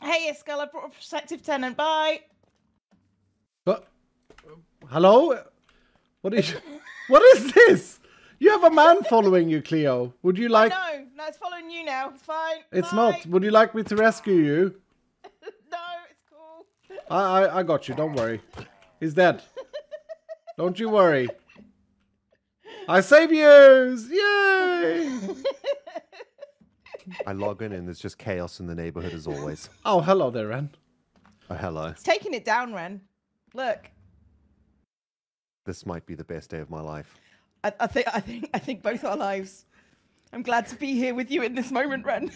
Hey, Iskall, I brought a protective tenant. Bye. But hello, what is what is this? You have a man following you, Cleo. Would you like? No, no, it's following you now. It's fine. It's Bye. not. Would you like me to rescue you? no, it's cool. I, I I got you. Don't worry. He's dead. Don't you worry. I save yous! Yay! I log in and there's just chaos in the neighborhood as always. Oh, hello there, Ren. Oh, hello. It's taking it down, Ren. Look, This might be the best day of my life. I, I think, I think, I think both our lives. I'm glad to be here with you in this moment, Ren.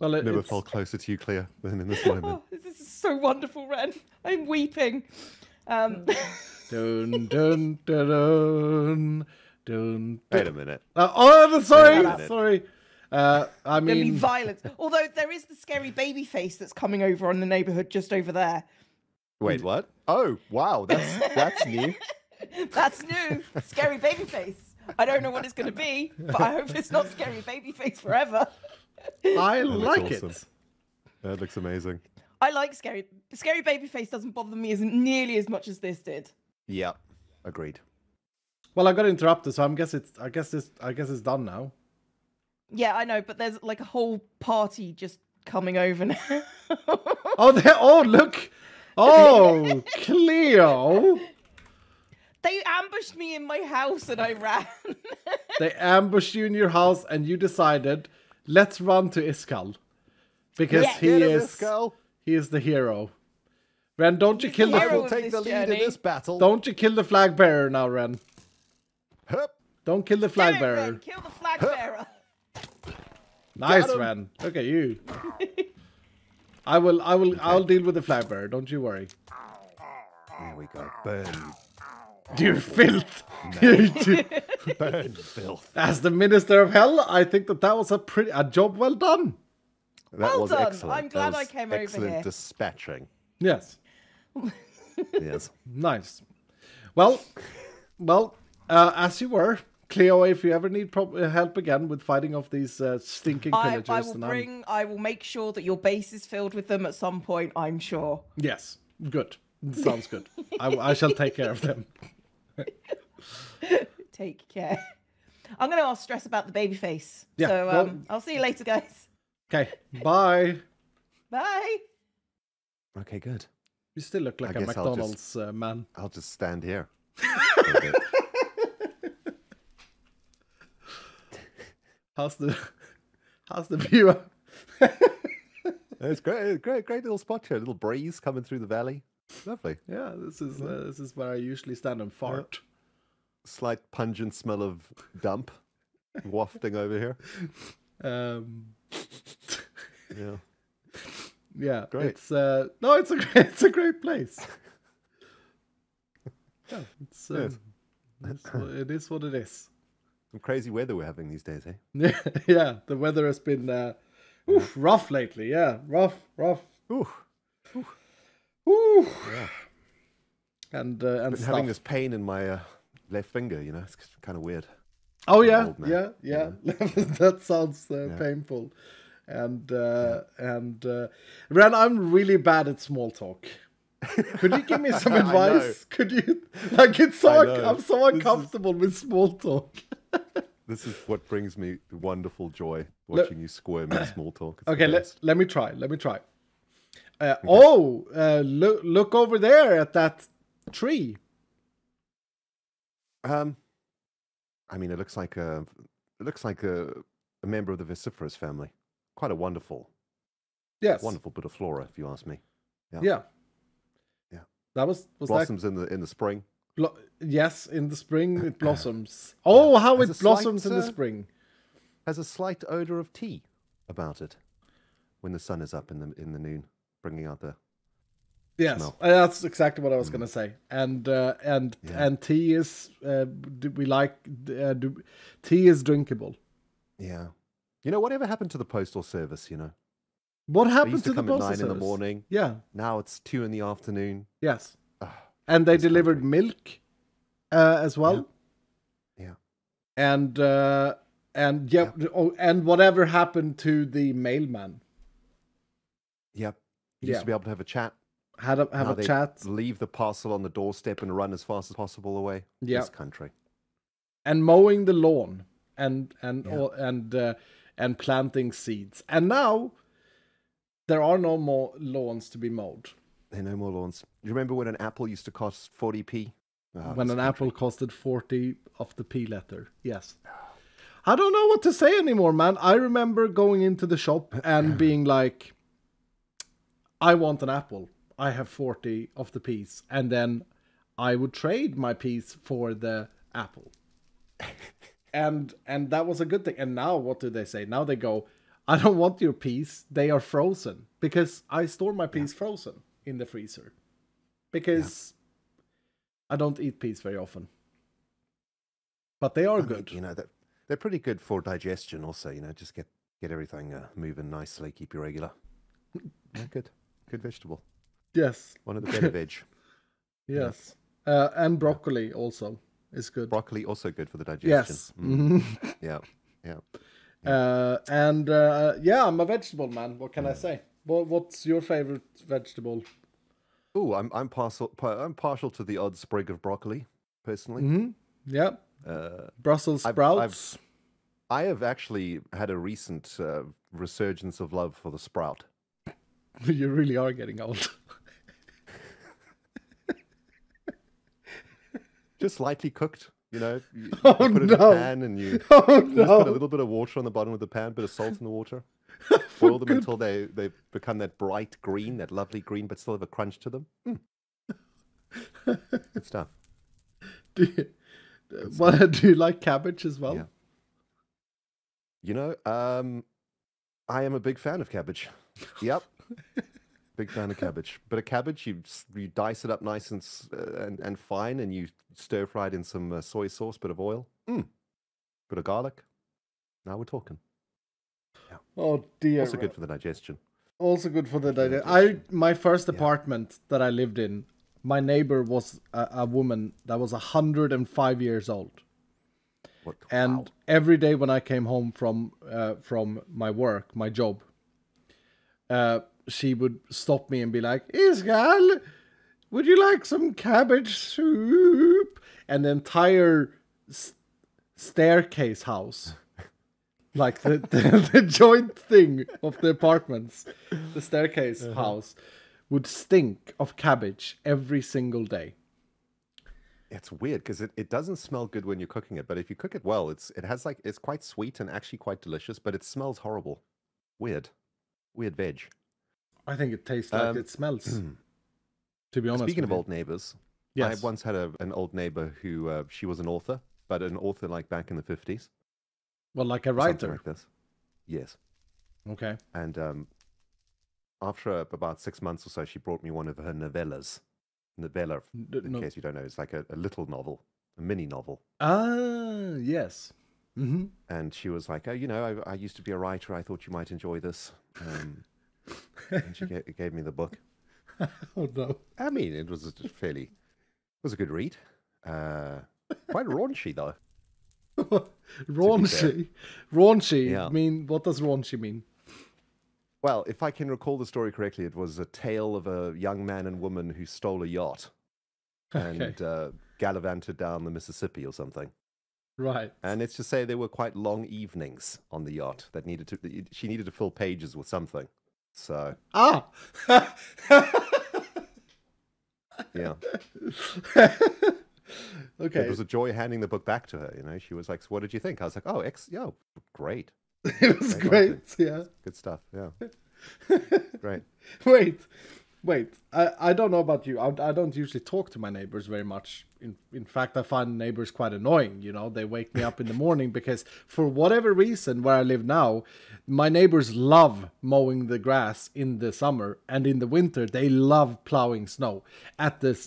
Well, it, Never it's- felt closer to you, Cleo, than in this moment. Oh, this is so wonderful, Ren. I'm weeping. Um, Dun dun dun dun dun. Wait a dun. minute. Uh, oh, sorry, Wait a minute. sorry. Uh, I There'll be mean, violence. Although there is the scary baby face that's coming over on the neighborhood just over there. Wait, what? Oh, wow, that's that's new. That's new. scary baby face. I don't know what it's going to be, but I hope it's not scary baby face forever. I looks like awesome. it. That looks amazing. I like scary. Scary baby face doesn't bother me as nearly as much as this did. Yep, agreed. Well, I got interrupted, so I'm guess it's. I guess this. I guess it's done now. Yeah, I know, but there's like a whole party just coming over now. Oh, there. Oh, look. Oh, Cleo. they ambushed me in my house and I ran. They ambushed you in your house, and you decided, let's run to Iskall, because Yeah. he Get is this girl. he is the hero. Ren, don't you He's kill the the We'll take the lead journey. in this battle. don't you kill the flag bearer now, Ren. Hup. Don't kill the Do flag it, bearer. Ren, Kill the flag bearer. Nice, Got him. Ren. Look at you. I will. I will. I'll deal with the flag bearer. Don't you worry. There we go. Burn, You filth. burn, filth. As the minister of hell, I think that that was a pretty a job well done. That Well was done. excellent. I'm That glad I came over excellent dispatching. Yes. Yes. Nice. Well, well, uh, as you were, Cleo, if you ever need prob- uh, help again with fighting off these uh, stinking I, pillagers, I will then I'm- bring. I will make sure that your base is filled with them at some point. I'm sure. Yes, good. Sounds good. I, I shall take care of them. Take care. I'm going to ask Stress about the baby face. Yeah, So well- um, I'll see you later, guys. Okay, bye. Bye. Okay, good. You still look like a guess I'll just- McDonald's uh, man. I'll just stand here. for a bit. How's the how's the view? it's great, great, great little spot here. A little breeze coming through the valley. Lovely. yeah, this is uh, this is where I usually stand and fart. Slight pungent smell of dump wafting over here. Um, Yeah. yeah, Great. it's uh, no, it's a great, it's a great place. Yeah, it's, um, it's it is what it is. Some crazy weather we're having these days, eh? Yeah, yeah. The weather has been uh, oof, rough lately. Yeah, rough, rough. Ooh. Ooh. Yeah. And uh, and Been having this pain in my uh, left finger, you know, it's kind of weird. Oh yeah, yeah, yeah. that sounds uh, Yeah. painful. And uh, and uh, Ren, I'm really bad at small talk. Could you give me some advice? Could you like it's so I un- know. I'm so This is- uncomfortable with small talk. This is what brings me wonderful joy watching you squirm in small talk. It's Okay, let, let me try. Let me try. Uh, Oh, uh, look look over there at that tree. Um, I mean, it looks like a, it looks like a, a member of the vociferous family. Quite a wonderful, Yes. wonderful bit of flora, if you ask me. Yeah. Yeah. That was was Blossoms in the in the spring. Yes, in the spring it blossoms. Oh, how Has it a slight, blossoms in the uh, spring. Has a slight odor of tea about it when the sun is up in the in the noon, bringing out the. Yes, smell. uh, that's exactly what I was gonna say. And uh, and Yeah. and tea is uh, do we like uh, do, tea is drinkable. Yeah. You know, whatever happened to the postal service? You know, What happened to, to, the postal nine in the service? morning. Yeah. Now it's two in the afternoon. Yes. And they delivered milk uh, as well. Yeah. And uh, and yeah, oh, and whatever happened to the mailman? Yep. You used Yeah. to be able to have a chat. Had a have Now a chat Leave the parcel on the doorstep and run as fast as possible away. Yeah. This country. and mowing the lawn and and Yeah. all, and uh, and planting seeds. And now there are no more lawns to be mowed. Are no more lawns. You remember when an apple used to cost 40p? Ah, when an country. apple costed 40 of the P letter. Yes. I don't know what to say anymore, man. I remember going into the shop and being like, I want an apple. I have 40 of the piece. And then I would trade my piece for the apple. and and that was a good thing. And now what do they say? Now they go, I don't want your piece. They are frozen. Because I store my P's frozen in the freezer. Because I don't eat peas very often. But they are I mean, good. You know, that they're pretty good for digestion also, you know, just get get everything uh, moving nicely, keep you regular. Yeah, good. Good vegetable. Yes. One of the better veg. Yes. Uh, and broccoli also is good. Broccoli also good for the digestion. yes. Mm, Mhm. Yeah. Yeah. Uh, and uh, yeah, I'm a vegetable man. What can I say? What, what's your favorite vegetable? Ooh, I'm I'm partial I'm partial to the odd sprig of broccoli, personally. hmm Yeah. Uh, Brussels I've- sprouts. I have actually had a recent uh, resurgence of love for the sprout. you really are getting old. Just lightly cooked, you know. You, you Oh, put it in no. a pan and you oh just put a little bit of water on the bottom of the pan, a bit of salt in the water. Boil them until they, they become that bright green, that lovely green, but still have a crunch to them. Mm. Good stuff. Do you, what, do you like cabbage as well? Yeah. You know, um, I am a big fan of cabbage. Yep. big fan of cabbage. But a cabbage, you you dice it up nice and uh, and, and fine, and you stir fry it in some uh, soy sauce, bit of oil, mm. bit of garlic. Now we're talking. Oh dear. Also good for the digestion. Also good for the the digest. I my first Yeah. apartment that I lived in, my neighbor was a, a woman that was hundred and five years old, What? and wow. every day when I came home from uh, from my work, my job, uh, she would stop me and be like, "Iskall, would you like some cabbage soup?" And the entire s- staircase house. Like the, the, the joint thing of the apartments, the staircase house, would stink of cabbage every single day. It's weird because it, it doesn't smell good when you're cooking it, but if you cook it well, it's it has like it's quite sweet and actually quite delicious, but it smells horrible. Weird. Weird veg. I think it tastes like Um, it smells. To be honest, Speaking of you. old neighbors, yes, I once had a, an old neighbor who uh, she was an author, but an author like back in the fifties, well, like a something writer. like this. Yes, Okay. and um, after about six months or so, she brought me one of her novellas. Novella, in no- case you don't know, it's like a, a little novel, a mini novel. Ah, yes. hmm And she was like, "Oh, you know, I, I used to be a writer. I thought you might enjoy this." Um, and she gave, gave me the book. Oh no. I mean, it was a fairly, it was a good read. Uh, quite raunchy though. raunchy. Raunchy. Yeah. Mean what does raunchy mean? Well, if I can recall the story correctly, it was a tale of a young man and woman who stole a yacht Okay. and uh, gallivanted down the Mississippi or something. Right. And it's to say there were quite long evenings on the yacht that needed to. She needed to fill pages with something. So Ah. yeah, okay. it was a joy handing the book back to her. You know, she was like, so "What did you think?" I was like, "Oh, ex, yeah, great, it was great. Yeah. good stuff. Yeah, great." Wait, wait. I, I don't know about you. I, I don't usually talk to my neighbors very much. In in fact, I find neighbors quite annoying. You know, they wake me up in the morning because for whatever reason, where I live now, my neighbors love mowing the grass in the summer, and in the winter they love plowing snow at the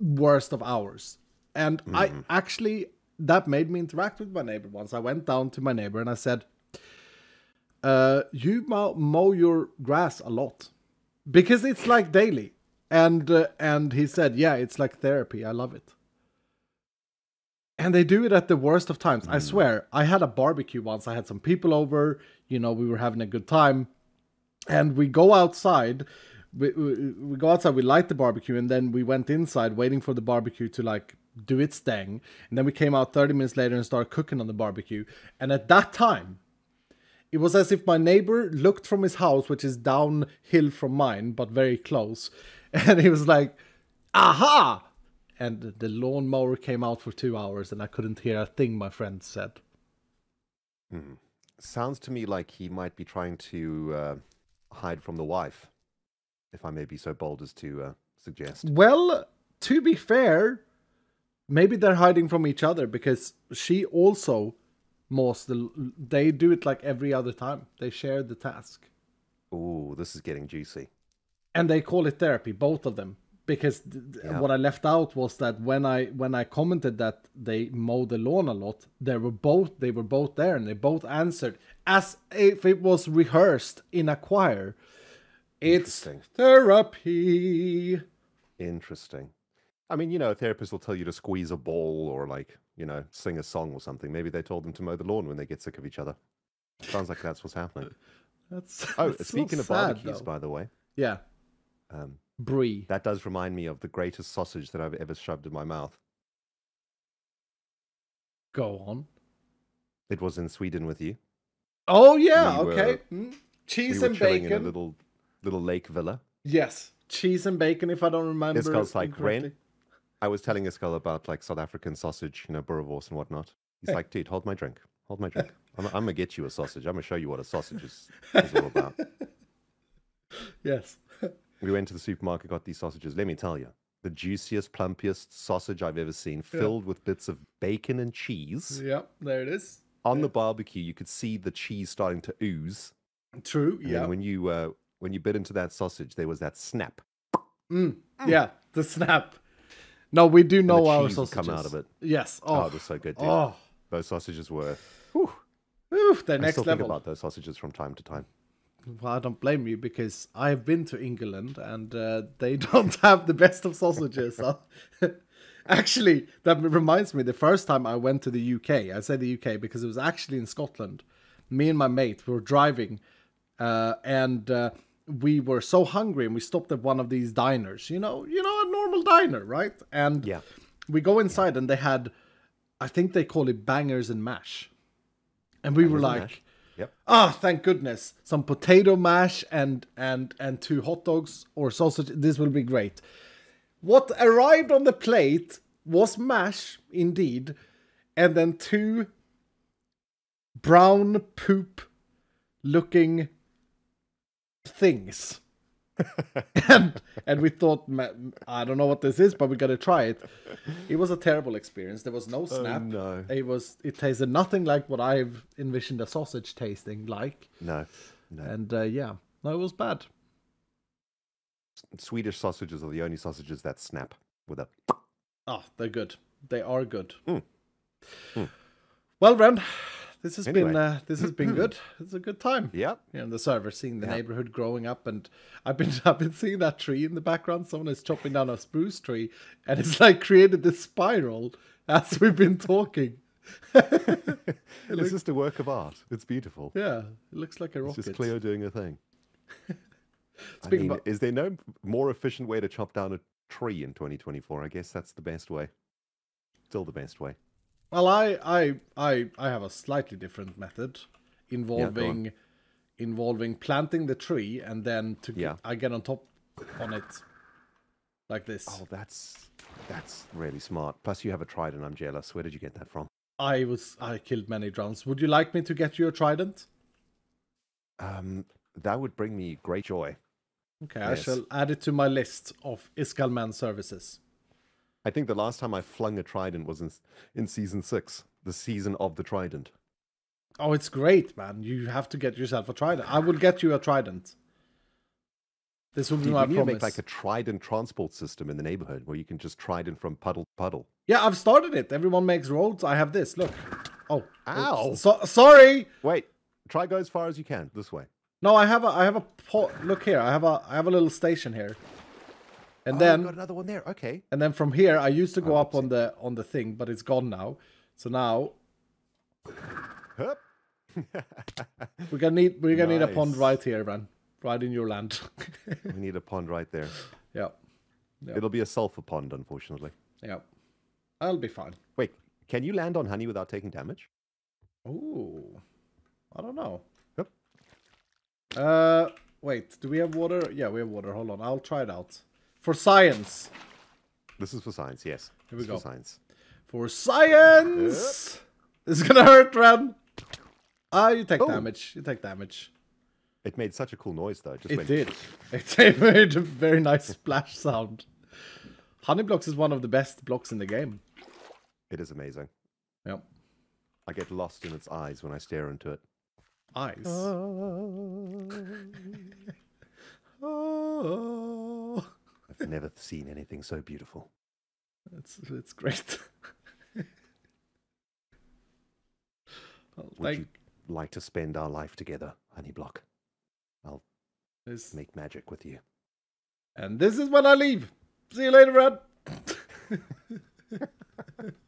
worst of hours. And I actually that made me interact with my neighbor once. I went down to my neighbor and I said, uh, "You mow, mow your grass a lot." because it's like daily. And uh, and he said yeah it's like therapy. I love it. And they do it at the worst of times. I swear i had a barbecue once. I had some people over. You know we were having a good time. And we go outside. We, we, we go outside. We light the barbecue, and then we went inside, waiting for the barbecue to like do its thing. And then we came out 30 minutes later and started cooking on the barbecue. And at that time, it was as if my neighbor looked from his house, which is downhill from mine, but very close, and he was like, "Aha!" And the lawnmower came out for two hours, and I couldn't hear a thing my friend said. Hmm. Sounds to me like he might be trying to uh, hide from the wife, if I may be so bold as to uh, suggest. Well, to be fair, maybe they're hiding from each other because she also mows the. They do it like every other time. They share the task. oh this is getting juicy. and they call it therapy both of them because Yeah. what i left out was that when i when i commented that they mow the lawn a lot they were both they were both there and they both answered as if it was rehearsed in a choir it's therapy Interesting. I mean, you know, a therapist will tell you to squeeze a ball or like, you know, sing a song or something. Maybe they told them to mow the lawn when they get sick of each other. Sounds like that's what's happening. that's Oh, that's so speaking of barbecues, though. by the way, yeah um, brie that does remind me of the greatest sausage that I've ever shoved in my mouth. go on It was in Sweden with you. oh yeah We okay were- Mm. cheese we and chilling in a bacon little little lake villa. yes cheese and bacon if i don't remember Iskall's like, Ren, incorrectly. I was telling Iskall about like South African sausage, you know, boerewors and whatnot. He's like, dude, hold my drink. Hold my drink. I'm, I'm gonna get you a sausage. I'm gonna show you what a sausage is, is all about. yes We went to the supermarket, got these sausages. Let me tell you, the juiciest, plumpiest sausage I've ever seen, filled with bits of bacon and cheese. Yep, there it is. On the barbecue, you could see the cheese starting to ooze. True. And Yeah. when you uh, when you bit into that sausage, there was that snap. Yeah. The snap. No, we do know our sausages. come out of it. Yes. Oh, Oh. it was so good, dude. Oh. Those sausages were. Oof, they're I next still level. think about those sausages from time to time. Well, I don't blame you because I've been to England and uh, they don't have the best of sausages. Actually, that reminds me. The first time I went to the UK, I say the UK because it was actually in Scotland. Me and my mate were driving, uh, and uh, we were so hungry, and we stopped at one of these diners. You know, you know, a normal diner, right? And Yeah. we go inside, and they had, I think they call it bangers and mash, and we were like. Yep. Ah, thank goodness. Some potato mash and and and two hot dogs or sausage. This will be great. What arrived on the plate was mash, indeed, and then two brown poop looking things. and and we thought, I don't know what this is, but we gotta try it. It was a terrible experience. There was no snap. no. It was. It tasted nothing like what I've envisioned a sausage tasting like. No. No. And uh, yeah, no, it was bad. Swedish sausages are the only sausages that snap with a. Oh, they're good. They are good. Mm. Mm. Well, Ren, this has been uh, this has been good. It's a good time. Yep. You know, the server, seeing the Yeah. neighborhood growing up, and I've been I've been seeing that tree in the background. Someone is chopping down a spruce tree, and it's like created this spiral as we've been talking. It's just a work of art. It's beautiful. Yeah, it looks like a It's rocket. just Cleo doing a thing. I mean, about- is there no more efficient way to chop down a tree in 2024? I guess that's the best way. Still the best way. Well, I, I, I, I have a slightly different method involving involving planting the tree and then to Yeah. I get on top on it like this. Oh, that's that's really smart. Plus, you have a trident. I'm jealous. Where did you get that from? I was I killed many drowns. Would you like me to get you a trident? Um, that would bring me great joy. Okay, I shall add it to my list of Iskallman services. I think the last time I flung a trident was in in season six, the season of the trident. Oh, it's great, man. You have to get yourself a trident. I will get you a trident. This will be Dude, my we promise. make like a trident transport system in the neighborhood where you can just trident from puddle to puddle. Yeah, I've started it. Everyone makes roads. I have this. Look. Oh. Ow. So, sorry. Wait, try go as far as you can this way. No, I have a I have a po- look here. I have a I have a little station here. And oh, then got another one there. Okay. and then from here I used to go Oh, up on the on the thing, but it's gone now. So now we're gonna need we're gonna need a pond right here, man. right in your land. We need a pond right there. yeah, Yeah. It'll be a sulfur pond, unfortunately. yeah. I'll be fine. Wait, can you land on honey without taking damage? Ooh, I don't know. Yep. Uh, wait. Do we have water? Yeah, we have water. Hold on. I'll try it out for science. This is for science, yes. Here we This go. For science. For science. This is gonna hurt, Ren. Ah, you take Oh. damage. You take damage. It made such a cool noise, though. It just It went, did. It made a very nice splash sound. Honey blocks is one of the best blocks in the game. It is amazing. Yep. I get lost in its eyes when I stare into it. Eyes. Uh. Oh, I've never seen anything so beautiful. it's it's great. Would thank you like to spend our life together, Honey Block? I'll this. make magic with you. And this is when I leave. See you later, Red.